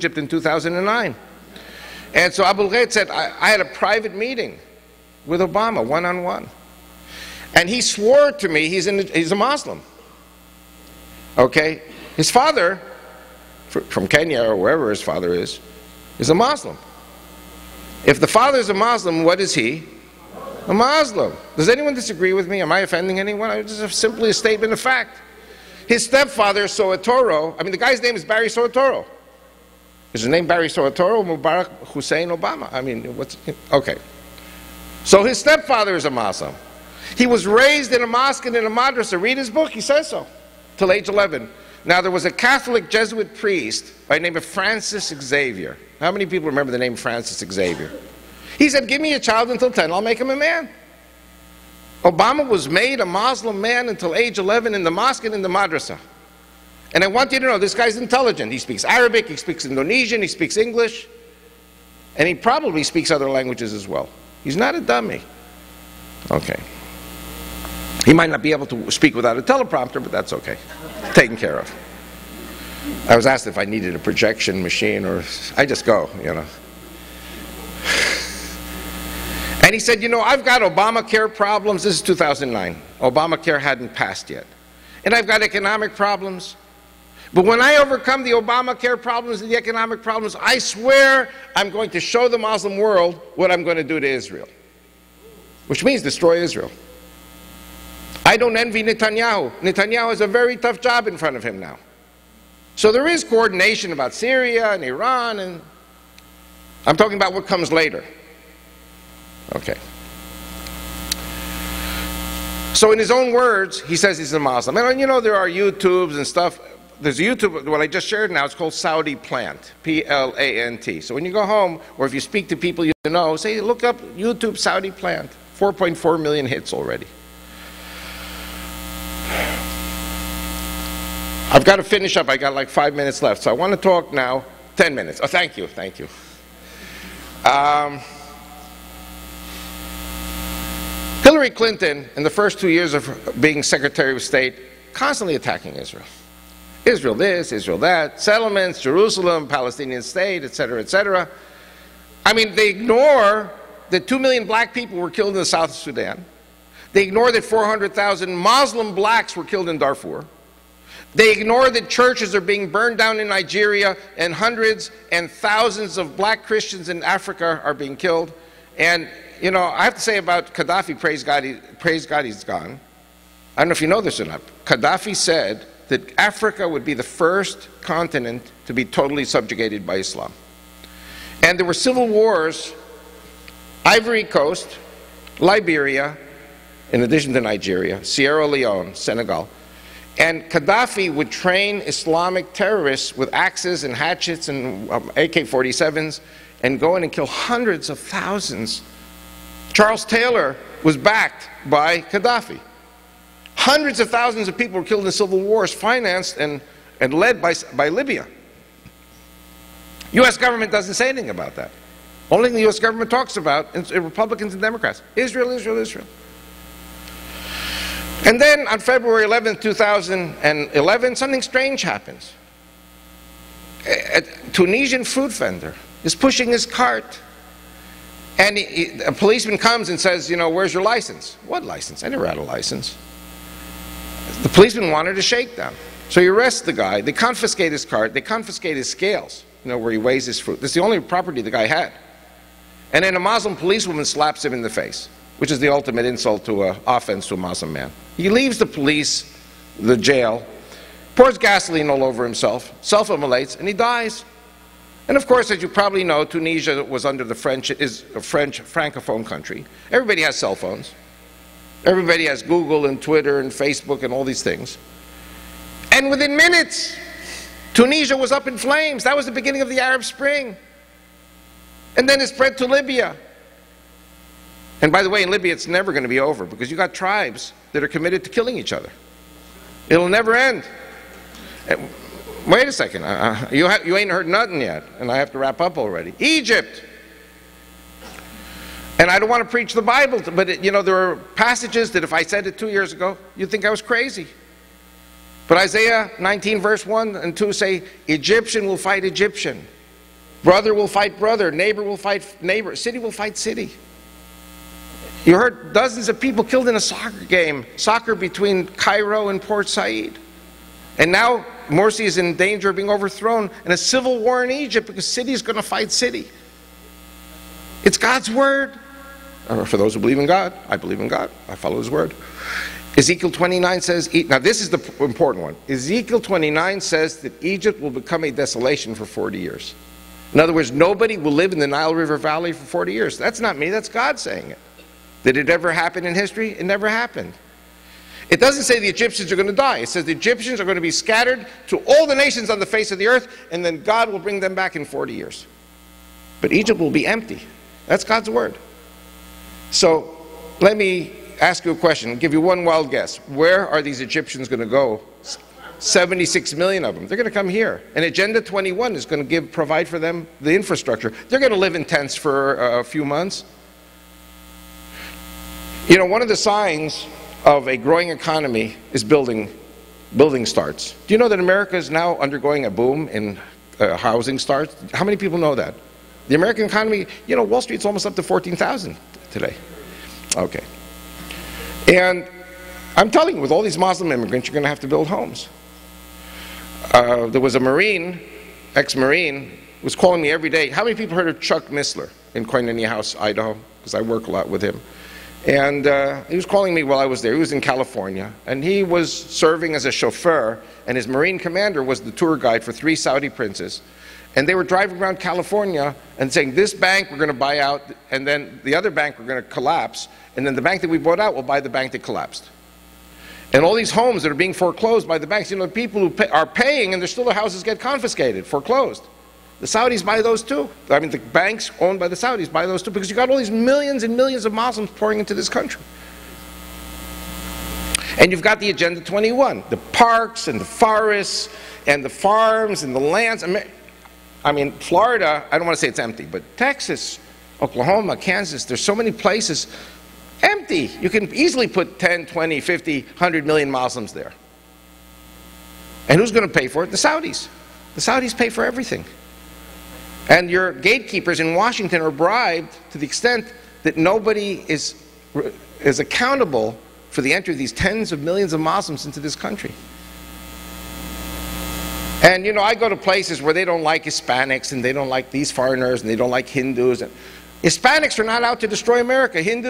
Egypt in 2009. And so Abu Ghait said, I, I had a private meeting with Obama, one on one. And he swore to me he's, in, he's a Muslim. Okay? His father, from Kenya or wherever his father is, is a Muslim. If the father is a Muslim, what is he? A Muslim. Does anyone disagree with me? Am I offending anyone? It's just simply a statement of fact. His stepfather, Soetoro, I mean, the guy's name is Barry Soetoro. Is his name Barry Soetoro Mubarak Hussein Obama? I mean, what's, okay. So his stepfather is a Muslim. He was raised in a mosque and in a madrasa. Read his book, he says so, till age 11. Now, there was a Catholic Jesuit priest by the name of Francis Xavier. How many people remember the name Francis Xavier? He said, Give me a child until 10, I'll make him a man. Obama was made a Muslim man until age 11 in the mosque and in the madrasa. And I want you to know this guy's intelligent. He speaks Arabic, he speaks Indonesian, he speaks English, and he probably speaks other languages as well. He's not a dummy. Okay. He might not be able to speak without a teleprompter, but that's okay. Taken care of. I was asked if I needed a projection machine, or I just go, you know. And he said, You know, I've got Obamacare problems. This is 2009. Obamacare hadn't passed yet. And I've got economic problems. But when I overcome the Obamacare problems and the economic problems, I swear I'm going to show the Muslim world what I'm going to do to Israel, which means destroy Israel. I don't envy Netanyahu. Netanyahu has a very tough job in front of him now. So there is coordination about Syria and Iran, and I'm talking about what comes later. Okay. So in his own words, he says he's a Muslim. And you know, there are YouTubes and stuff. There's a YouTube, what I just shared now, it's called Saudi Plant, P-L-A-N-T. So when you go home, or if you speak to people you know, say, look up YouTube Saudi Plant. 4.4 million hits already. I've got to finish up. I got like five minutes left. So I want to talk now, 10 minutes. Oh, thank you, thank you. Um, Hillary Clinton, in the first two years of being Secretary of State, constantly attacking Israel. Israel this, Israel that, settlements, Jerusalem, Palestinian state, etc., etc. I mean, they ignore that 2 million black people were killed in the South Sudan. They ignore that 400,000 Muslim blacks were killed in Darfur. They ignore that churches are being burned down in Nigeria and hundreds and thousands of black Christians in Africa are being killed. And you know, I have to say about Gaddafi, praise God, he, praise God he's gone. I don't know if you know this or not. Gaddafi said that Africa would be the first continent to be totally subjugated by Islam. And there were civil wars, Ivory Coast, Liberia, in addition to Nigeria, Sierra Leone, Senegal. And Gaddafi would train Islamic terrorists with axes and hatchets and um, AK 47s and go in and kill hundreds of thousands Charles Taylor was backed by Gaddafi. Hundreds of thousands of people were killed in civil wars, financed and, and led by, by Libya. U.S. government doesn't say anything about that. Only thing the U.S. government talks about is Republicans and Democrats. Israel, Israel, Israel. And then on February 11, 2011, something strange happens. A Tunisian fruit vendor is pushing his cart and he, a policeman comes and says, you know, where's your license? What license? I never had a license. The policeman wanted to shake them. So he arrests the guy. They confiscate his cart. They confiscate his scales, you know, where he weighs his fruit. That's the only property the guy had. And then a Muslim policewoman slaps him in the face, which is the ultimate insult to an offense to a Muslim man. He leaves the police, the jail, pours gasoline all over himself, self-immolates, and he dies. And of course, as you probably know, Tunisia was under the French, is a French francophone country. Everybody has cell phones. Everybody has Google and Twitter and Facebook and all these things. And within minutes, Tunisia was up in flames. That was the beginning of the Arab Spring. And then it spread to Libya. And by the way, in Libya, it's never going to be over because you got tribes that are committed to killing each other. It'll never end. Wait a second. Uh, you, you ain't heard nothing yet, and I have to wrap up already. Egypt. And I don't want to preach the Bible, but it, you know, there are passages that if I said it two years ago, you'd think I was crazy. But Isaiah 19, verse 1 and 2 say, Egyptian will fight Egyptian, Brother will fight brother, neighbor will fight neighbor, city will fight city. You heard dozens of people killed in a soccer game, soccer between Cairo and Port Said. And now Morsi is in danger of being overthrown in a civil war in Egypt because city is going to fight city. It's God's word. Uh, for those who believe in God, I believe in God. I follow his word. Ezekiel 29 says, now this is the important one. Ezekiel 29 says that Egypt will become a desolation for 40 years. In other words, nobody will live in the Nile River Valley for 40 years. That's not me, that's God saying it. Did it ever happen in history? It never happened. It doesn't say the Egyptians are going to die. It says the Egyptians are going to be scattered to all the nations on the face of the earth, and then God will bring them back in 40 years. But Egypt will be empty. That's God's word. So let me ask you a question, give you one wild guess. Where are these Egyptians going to go? 76 million of them. They're going to come here. And Agenda 21 is going to give, provide for them the infrastructure. They're going to live in tents for a few months. You know, one of the signs of a growing economy is building, building starts. Do you know that America is now undergoing a boom in uh, housing starts? How many people know that? The American economy, you know, Wall Street's almost up to 14,000 today. Okay. And I'm telling you, with all these Muslim immigrants, you're going to have to build homes. Uh, there was a Marine, ex-Marine, was calling me every day. How many people heard of Chuck Missler in Koinonia House, Idaho? Because I work a lot with him. And uh, he was calling me while I was there. He was in California. And he was serving as a chauffeur, and his Marine commander was the tour guide for three Saudi princes. And they were driving around California and saying, this bank we're going to buy out, and then the other bank we're going to collapse, and then the bank that we bought out will buy the bank that collapsed. And all these homes that are being foreclosed by the banks, you know, the people who pay, are paying and their still their houses get confiscated, foreclosed. The Saudis buy those too. I mean, the banks owned by the Saudis buy those too because you've got all these millions and millions of Muslims pouring into this country. And you've got the Agenda 21, the parks and the forests and the farms and the lands. I mean, Florida, I don't want to say it's empty, but Texas, Oklahoma, Kansas, there's so many places empty. You can easily put 10, 20, 50, 100 million Muslims there. And who's going to pay for it? The Saudis. The Saudis pay for everything. And your gatekeepers in Washington are bribed to the extent that nobody is, is accountable for the entry of these tens of millions of Muslims into this country. And you know, I go to places where they don't like Hispanics and they don't like these foreigners and they don't like Hindus. And Hispanics are not out to destroy America. Hindus